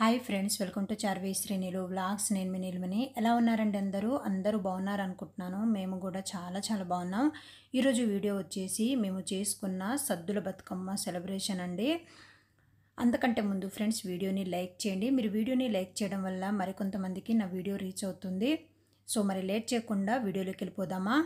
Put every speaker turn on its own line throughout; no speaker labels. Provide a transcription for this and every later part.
Hi friends welcome to Charvi శ్రీనిలు vlogs. నేను మీ నీలిమని ఎలా ఉన్నారండి అందరూ? అందరూ బాగున్నారు అనుకుంటున్నాను. మేము కూడా చాలా చాలా బాగున్నాం. ఈరోజు వీడియో వచ్చేసి మేము చేసుకున్న సద్దుల బతుకమ్మ సెలబ్రేషన్ అండి. అంతకంటే ముందు ఫ్రెండ్స్ వీడియోని లైక్ చేయండి. మీరు వీడియోని లైక్ చేయడం వల్ల మరికొంతమందికి నా వీడియో రీచ్ అవుతుంది. సో మరి లేట్ చేయకుండా వీడియోలోకి వెళ్ళిపోదామా?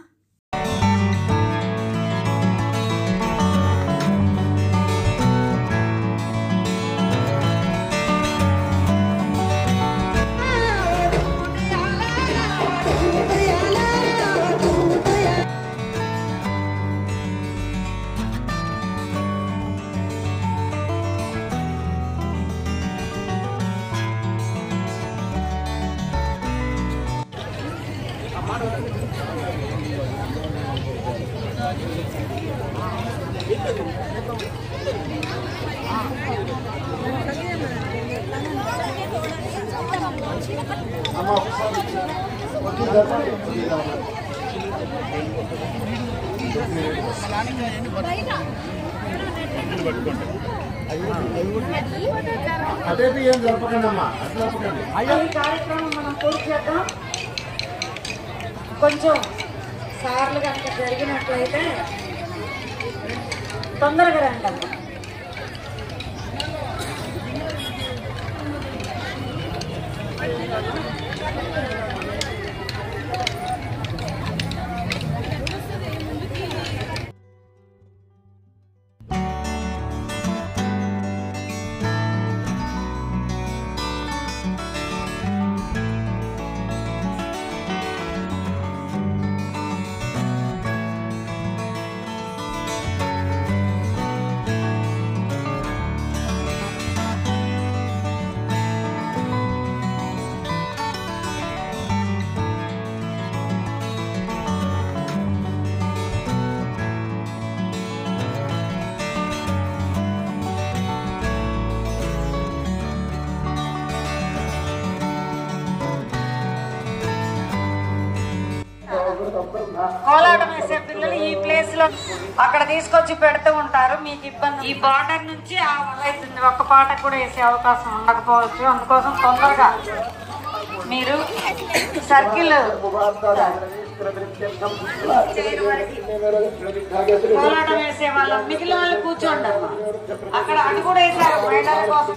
అదే ఏం జరపకండి అమ్మా. అట్లా
కార్యక్రమం మనం పూర్తి చేద్దాం. కొంచెం సార్లు కనుక జరిగినట్లయితే తొందరగా రండి అమ్మా. కోలాటం వేసే పిల్లలు ఈ ప్లేస్లో అక్కడ తీసుకొచ్చి పెడుతూ ఉంటారు. మీకు ఇబ్బంది ఈ బార్డర్ నుంచి ఆ అవుతుంది. ఒక్క పాట కూడా వేసే అవకాశం ఉండకపోవచ్చు. అందుకోసం తొందరగా మీరు సర్కిల్ కోలాటం వేసే వాళ్ళు మిగిలిన వాళ్ళు కూర్చోండి అక్కడ అటు కూడా వేసారు మహిళల కోసం.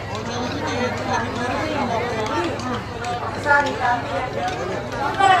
Thank you.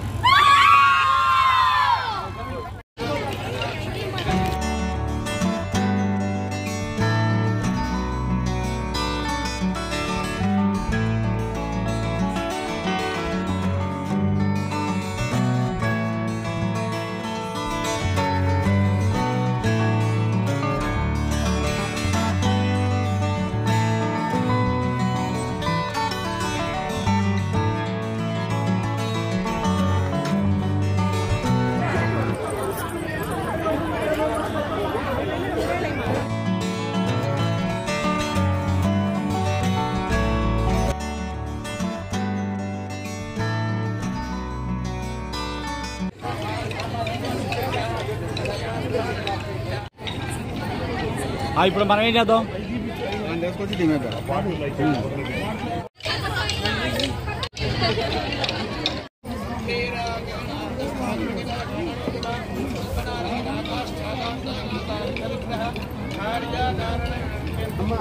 ఇప్పుడు మనం ఏం చేద్దాం?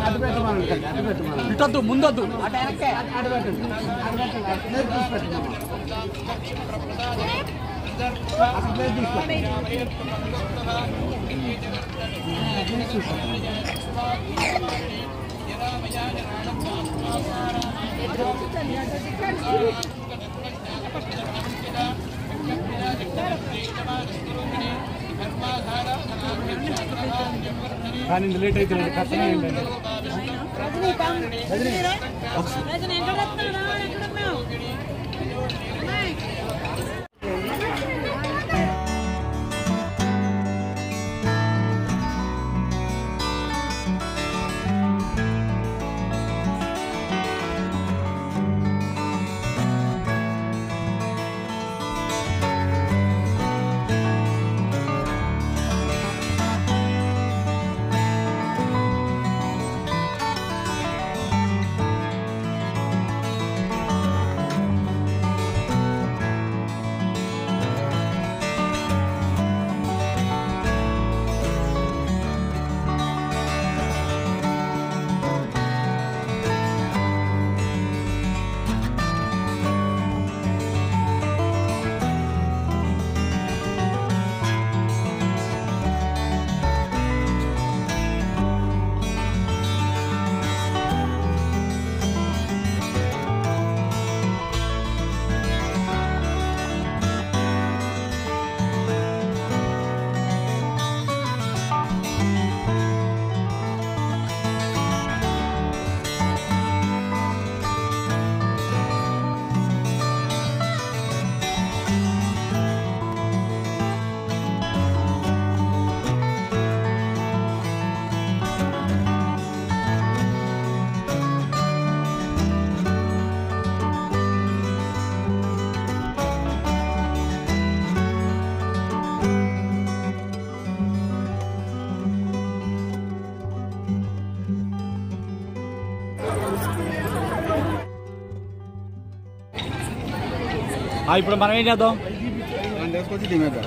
అటు పెట్టమని అటు పెట్టమని
ఇటొద్దు ముందొద్దు.
అటు పెట్టండి అటు పెట్టండి అటు పెట్టండి
కానీ లేట్ అయితే కష్టమే ఏంటంటే ఆ, ఇప్పుడు మనం ఏం చేద్దాం
తీసుకొచ్చి తినేద్దాం